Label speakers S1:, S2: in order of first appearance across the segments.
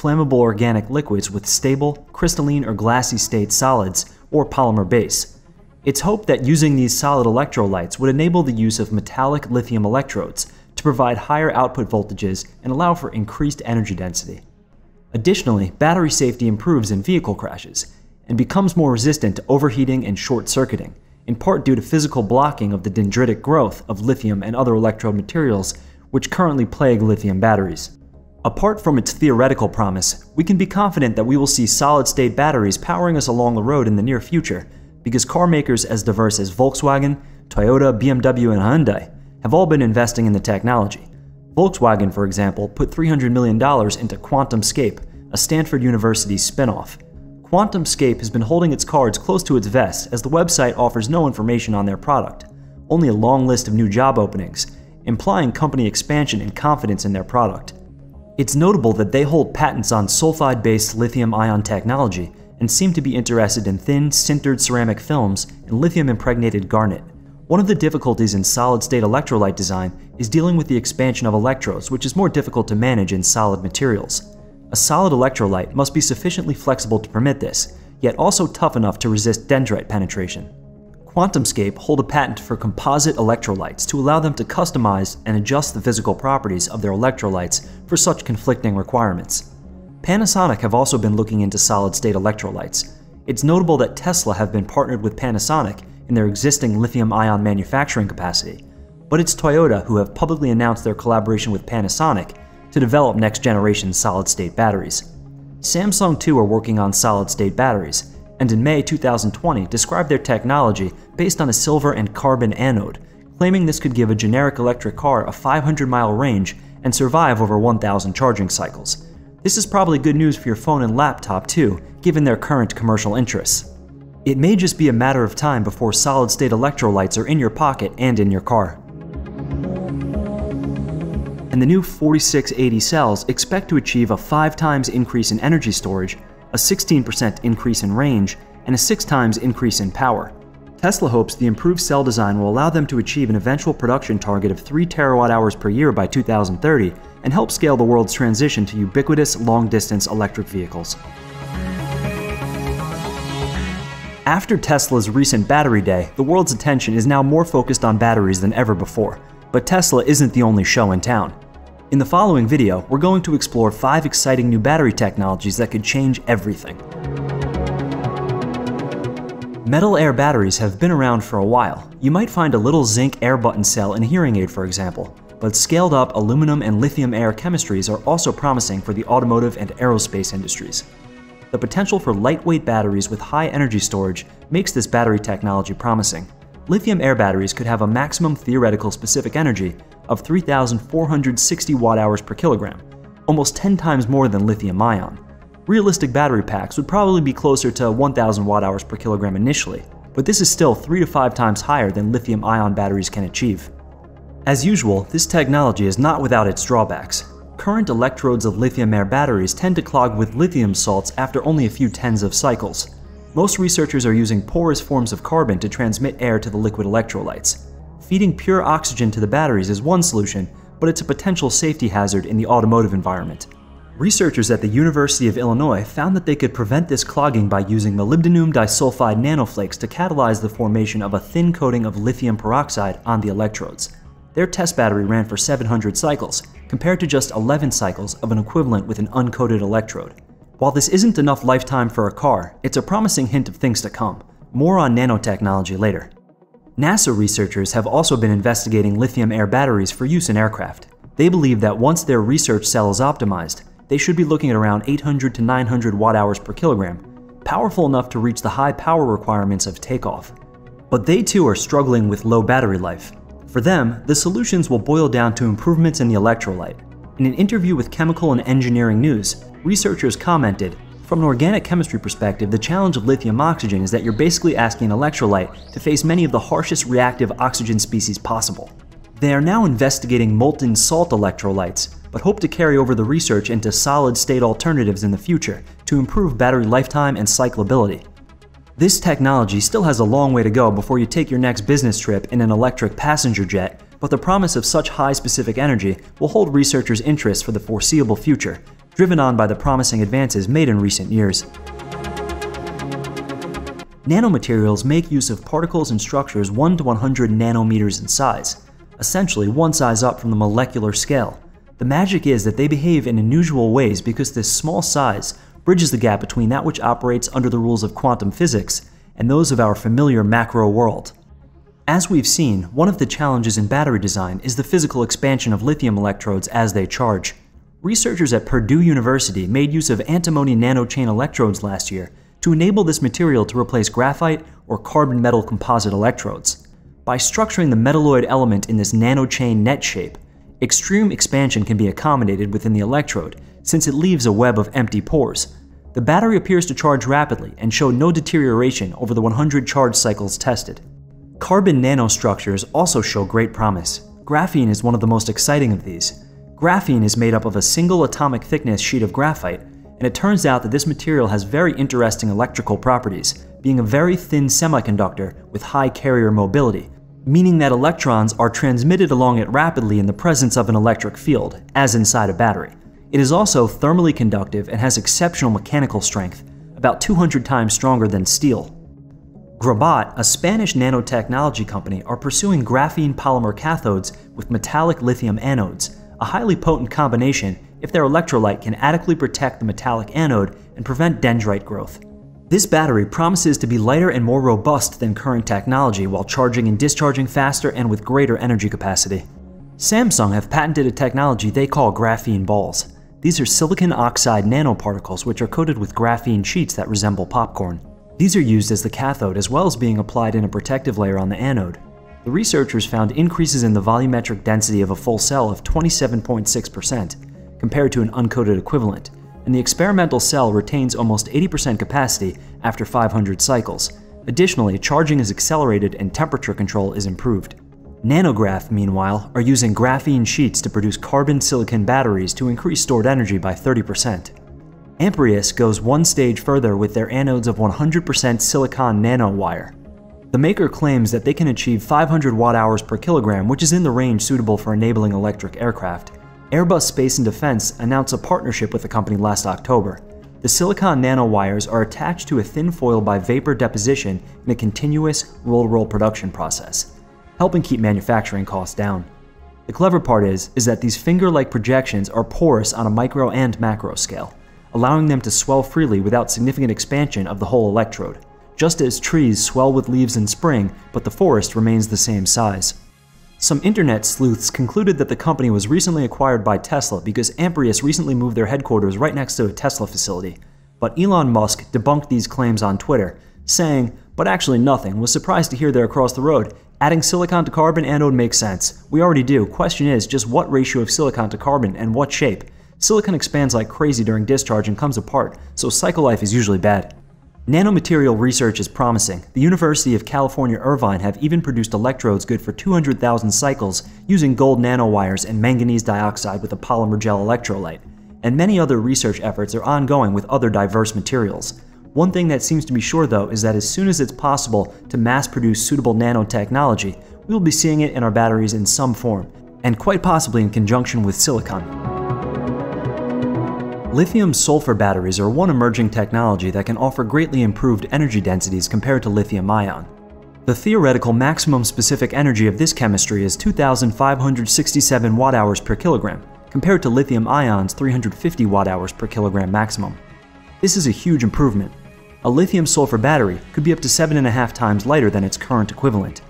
S1: flammable organic liquids with stable, crystalline, or glassy state solids or polymer base. It's hoped that using these solid electrolytes would enable the use of metallic lithium electrodes to provide higher output voltages and allow for increased energy density. Additionally, battery safety improves in vehicle crashes and becomes more resistant to overheating and short circuiting, in part due to physical blocking of the dendritic growth of lithium and other electrode materials which currently plague lithium batteries. Apart from its theoretical promise, we can be confident that we will see solid state batteries powering us along the road in the near future because car makers as diverse as Volkswagen, Toyota, BMW, and Hyundai have all been investing in the technology. Volkswagen, for example, put $300 million into QuantumScape, a Stanford University spinoff. QuantumScape has been holding its cards close to its vest as the website offers no information on their product, only a long list of new job openings, implying company expansion and confidence in their product. It's notable that they hold patents on sulfide based lithium ion technology and seem to be interested in thin, sintered ceramic films and lithium impregnated garnet. One of the difficulties in solid state electrolyte design is dealing with the expansion of electrodes, which is more difficult to manage in solid materials. A solid electrolyte must be sufficiently flexible to permit this, yet also tough enough to resist dendrite penetration. QuantumScape hold a patent for composite electrolytes to allow them to customize and adjust the physical properties of their electrolytes for such conflicting requirements. Panasonic have also been looking into solid-state electrolytes. It's notable that Tesla have been partnered with Panasonic in their existing lithium-ion manufacturing capacity, but it's Toyota who have publicly announced their collaboration with Panasonic to develop next-generation solid-state batteries. Samsung too are working on solid-state batteries, and in May 2020 described their technology based on a silver and carbon anode, claiming this could give a generic electric car a 500 mile range and survive over 1,000 charging cycles. This is probably good news for your phone and laptop too, given their current commercial interests. It may just be a matter of time before solid state electrolytes are in your pocket and in your car. And the new 4680 cells expect to achieve a 5 times increase in energy storage a 16% increase in range, and a 6 times increase in power. Tesla hopes the improved cell design will allow them to achieve an eventual production target of 3 terawatt hours per year by 2030 and help scale the world's transition to ubiquitous long distance electric vehicles. After Tesla's recent battery day, the world's attention is now more focused on batteries than ever before. But Tesla isn't the only show in town. In the following video, we're going to explore 5 exciting new battery technologies that could change everything. Metal air batteries have been around for a while. You might find a little zinc air button cell in a hearing aid, for example. But scaled up aluminum and lithium air chemistries are also promising for the automotive and aerospace industries. The potential for lightweight batteries with high energy storage makes this battery technology promising. Lithium air batteries could have a maximum theoretical specific energy of 3,460 watt-hours per kilogram, almost 10 times more than lithium-ion. Realistic battery packs would probably be closer to 1,000 watt-hours per kilogram initially, but this is still 3 to 5 times higher than lithium-ion batteries can achieve. As usual, this technology is not without its drawbacks. Current electrodes of lithium-air batteries tend to clog with lithium salts after only a few tens of cycles. Most researchers are using porous forms of carbon to transmit air to the liquid electrolytes. Feeding pure oxygen to the batteries is one solution, but it's a potential safety hazard in the automotive environment. Researchers at the University of Illinois found that they could prevent this clogging by using molybdenum disulfide nanoflakes to catalyze the formation of a thin coating of lithium peroxide on the electrodes. Their test battery ran for 700 cycles, compared to just 11 cycles of an equivalent with an uncoated electrode. While this isn't enough lifetime for a car, it's a promising hint of things to come. More on nanotechnology later. NASA researchers have also been investigating lithium air batteries for use in aircraft. They believe that once their research cell is optimized, they should be looking at around 800 to 900 watt hours per kilogram, powerful enough to reach the high power requirements of takeoff. But they too are struggling with low battery life. For them, the solutions will boil down to improvements in the electrolyte. In an interview with Chemical and Engineering News, researchers commented from an organic chemistry perspective, the challenge of lithium oxygen is that you're basically asking an electrolyte to face many of the harshest reactive oxygen species possible. They are now investigating molten salt electrolytes, but hope to carry over the research into solid state alternatives in the future to improve battery lifetime and cyclability. This technology still has a long way to go before you take your next business trip in an electric passenger jet, but the promise of such high specific energy will hold researchers' interest for the foreseeable future, driven on by the promising advances made in recent years. Nanomaterials make use of particles and structures 1 to 100 nanometers in size, essentially one size up from the molecular scale. The magic is that they behave in unusual ways because this small size bridges the gap between that which operates under the rules of quantum physics and those of our familiar macro world. As we've seen, one of the challenges in battery design is the physical expansion of lithium electrodes as they charge. Researchers at Purdue University made use of antimony nanochain electrodes last year to enable this material to replace graphite or carbon metal composite electrodes. By structuring the metalloid element in this nanochain net shape, extreme expansion can be accommodated within the electrode since it leaves a web of empty pores. The battery appears to charge rapidly and showed no deterioration over the 100 charge cycles tested. Carbon nanostructures also show great promise. Graphene is one of the most exciting of these. Graphene is made up of a single atomic thickness sheet of graphite and it turns out that this material has very interesting electrical properties, being a very thin semiconductor with high carrier mobility, meaning that electrons are transmitted along it rapidly in the presence of an electric field, as inside a battery. It is also thermally conductive and has exceptional mechanical strength, about 200 times stronger than steel. Grabat, a Spanish nanotechnology company, are pursuing graphene polymer cathodes with metallic lithium anodes, a highly potent combination if their electrolyte can adequately protect the metallic anode and prevent dendrite growth. This battery promises to be lighter and more robust than current technology while charging and discharging faster and with greater energy capacity. Samsung have patented a technology they call graphene balls. These are silicon oxide nanoparticles which are coated with graphene sheets that resemble popcorn. These are used as the cathode as well as being applied in a protective layer on the anode. The researchers found increases in the volumetric density of a full cell of 27.6%, compared to an uncoated equivalent, and the experimental cell retains almost 80% capacity after 500 cycles. Additionally, charging is accelerated and temperature control is improved. NanoGraf, meanwhile, are using graphene sheets to produce carbon-silicon batteries to increase stored energy by 30%. Amprius goes one stage further with their anodes of 100% silicon nanowire. The maker claims that they can achieve 500 watt-hours per kilogram, which is in the range suitable for enabling electric aircraft, Airbus Space and Defense announced a partnership with the company last October. The silicon nanowires are attached to a thin foil by vapor deposition in a continuous roll-roll production process, helping keep manufacturing costs down. The clever part is, is that these finger-like projections are porous on a micro and macro scale, allowing them to swell freely without significant expansion of the whole electrode, just as trees swell with leaves in spring, but the forest remains the same size. Some internet sleuths concluded that the company was recently acquired by Tesla because Amprius recently moved their headquarters right next to a Tesla facility. But Elon Musk debunked these claims on Twitter, saying, but actually nothing, was surprised to hear they're across the road. Adding silicon to carbon anode makes sense. We already do. Question is just what ratio of silicon to carbon and what shape? Silicon expands like crazy during discharge and comes apart, so cycle life is usually bad. Nanomaterial research is promising. The University of California Irvine have even produced electrodes good for 200,000 cycles using gold nanowires and manganese dioxide with a polymer gel electrolyte. And many other research efforts are ongoing with other diverse materials. One thing that seems to be sure though is that as soon as it's possible to mass produce suitable nanotechnology, we will be seeing it in our batteries in some form, and quite possibly in conjunction with silicon. Lithium-sulfur batteries are one emerging technology that can offer greatly improved energy densities compared to lithium-ion. The theoretical maximum specific energy of this chemistry is 2,567 watt-hours per kilogram, compared to lithium-ion's 350 watt-hours per kilogram maximum. This is a huge improvement. A lithium-sulfur battery could be up to 7.5 times lighter than its current equivalent.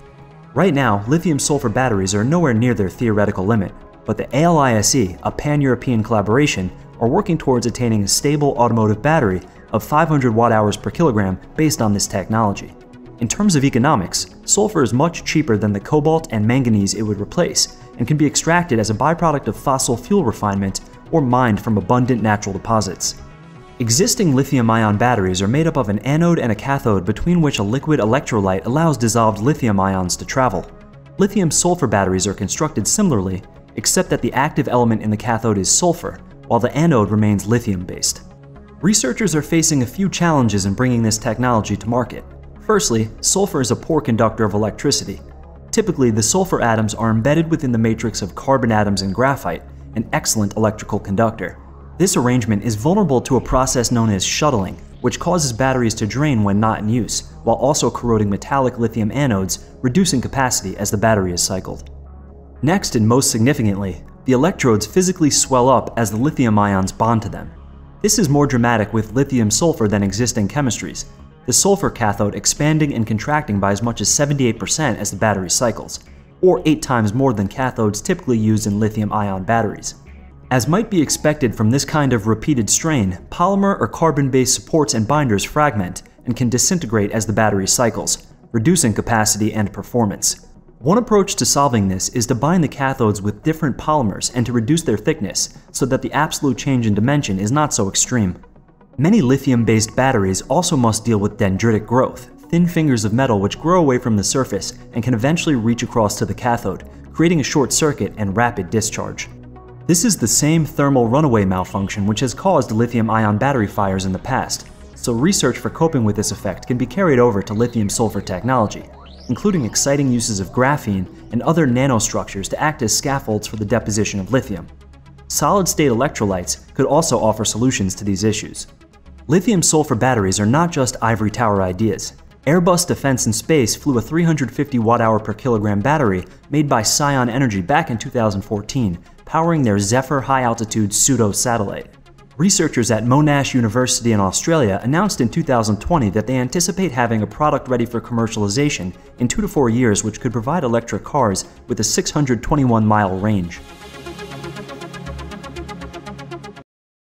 S1: Right now, lithium-sulfur batteries are nowhere near their theoretical limit, but the ALISE, a pan-European collaboration, are working towards attaining a stable automotive battery of 500 watt-hours per kilogram based on this technology. In terms of economics, sulfur is much cheaper than the cobalt and manganese it would replace, and can be extracted as a byproduct of fossil fuel refinement or mined from abundant natural deposits. Existing lithium-ion batteries are made up of an anode and a cathode between which a liquid electrolyte allows dissolved lithium ions to travel. Lithium-sulfur batteries are constructed similarly, except that the active element in the cathode is sulfur, while the anode remains lithium-based. Researchers are facing a few challenges in bringing this technology to market. Firstly, sulfur is a poor conductor of electricity. Typically, the sulfur atoms are embedded within the matrix of carbon atoms in graphite, an excellent electrical conductor. This arrangement is vulnerable to a process known as shuttling, which causes batteries to drain when not in use, while also corroding metallic lithium anodes, reducing capacity as the battery is cycled. Next, and most significantly, the electrodes physically swell up as the lithium ions bond to them. This is more dramatic with lithium-sulfur than existing chemistries, the sulfur cathode expanding and contracting by as much as 78% as the battery cycles, or 8 times more than cathodes typically used in lithium-ion batteries. As might be expected from this kind of repeated strain, polymer or carbon-based supports and binders fragment and can disintegrate as the battery cycles, reducing capacity and performance. One approach to solving this is to bind the cathodes with different polymers and to reduce their thickness so that the absolute change in dimension is not so extreme. Many lithium-based batteries also must deal with dendritic growth, thin fingers of metal which grow away from the surface and can eventually reach across to the cathode, creating a short circuit and rapid discharge. This is the same thermal runaway malfunction which has caused lithium-ion battery fires in the past, so research for coping with this effect can be carried over to lithium-sulfur technology, including exciting uses of graphene and other nanostructures to act as scaffolds for the deposition of lithium. Solid-state electrolytes could also offer solutions to these issues. Lithium-sulfur batteries are not just ivory tower ideas. Airbus Defence and Space flew a 350 watt-hour per kilogram battery made by Sion Energy back in 2014 powering their Zephyr high-altitude pseudo-satellite. Researchers at Monash University in Australia announced in 2020 that they anticipate having a product ready for commercialization in two to four years which could provide electric cars with a 621 mile range.